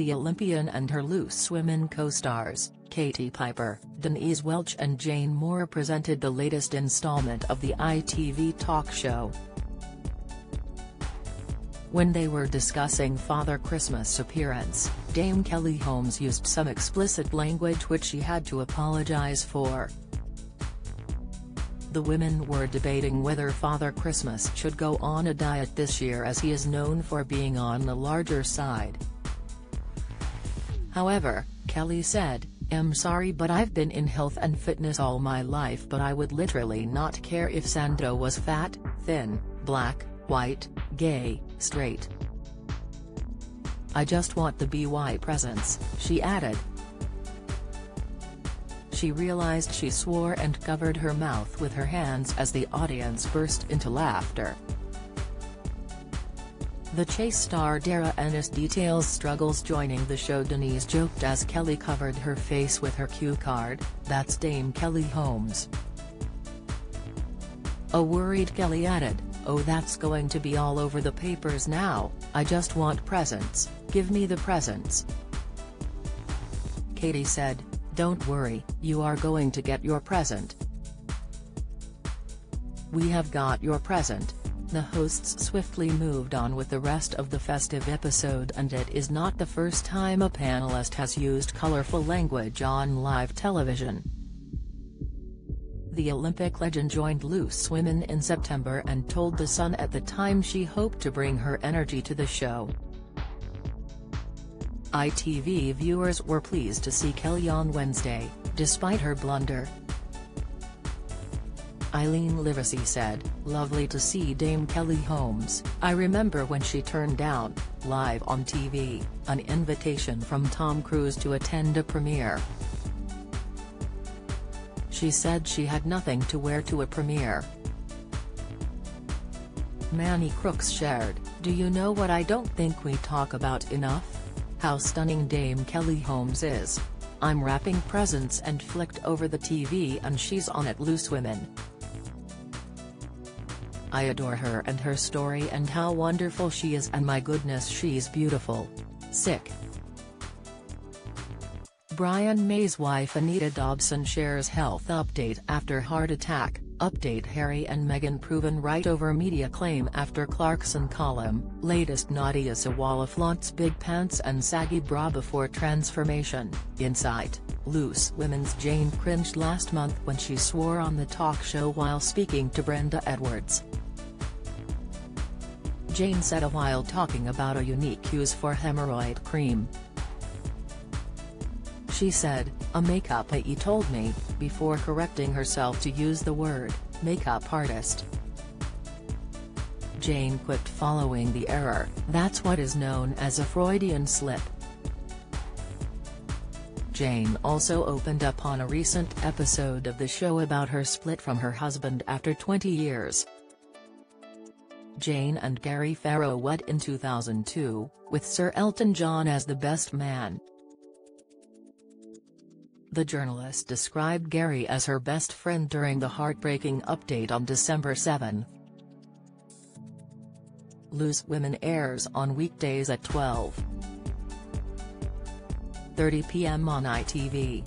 The Olympian and her loose women co-stars, Katie Piper, Denise Welch and Jane Moore presented the latest installment of the ITV talk show. When they were discussing Father Christmas' appearance, Dame Kelly Holmes used some explicit language which she had to apologize for. The women were debating whether Father Christmas should go on a diet this year as he is known for being on the larger side. However, Kelly said, I'm sorry but I've been in health and fitness all my life but I would literally not care if Santa was fat, thin, black, white, gay, straight. I just want the BY presence, she added. She realized she swore and covered her mouth with her hands as the audience burst into laughter. The Chase star Darragh Ennis details struggles joining the show Denise joked as Kelly covered her face with her cue card, that's Dame Kelly Holmes. A worried Kelly added, oh that's going to be all over the papers now, I just want presents, give me the presents. Katie said, don't worry, you are going to get your present. We have got your present. The hosts swiftly moved on with the rest of the festive episode and it is not the first time a panelist has used colorful language on live television. The Olympic legend joined Loose Women in September and told The Sun at the time she hoped to bring her energy to the show. ITV viewers were pleased to see Kelly on Wednesday, despite her blunder. Eileen Livesey said, lovely to see Dame Kelly Holmes, I remember when she turned down, live on TV, an invitation from Tom Cruise to attend a premiere. She said she had nothing to wear to a premiere. Manny Crooks shared, do you know what I don't think we talk about enough? How stunning Dame Kelly Holmes is. I'm wrapping presents and flicked over the TV and she's on it Loose Women. I adore her and her story and how wonderful she is and my goodness she's beautiful. Sick. Brian May's wife Anita Dobson shares health update after heart attack, update Harry and Meghan proven right over media claim after Clarkson column, latest Nadia Sawalha flaunts big pants and saggy bra before transformation, insight, loose women's Jane cringed last month when she swore on the talk show while speaking to Brenda Edwards. Jane said a while talking about a unique use for hemorrhoid cream. She said, a makeup AE told me, before correcting herself to use the word, makeup artist. Jane quipped following the error, that's what is known as a Freudian slip. Jane also opened up on a recent episode of the show about her split from her husband after 20 years. Jane and Gary Farrow wed in 2002, with Sir Elton John as the best man. The journalist described Gary as her best friend during the heartbreaking update on December 7. Loose Women airs on weekdays at 12. 30 p.m. on ITV.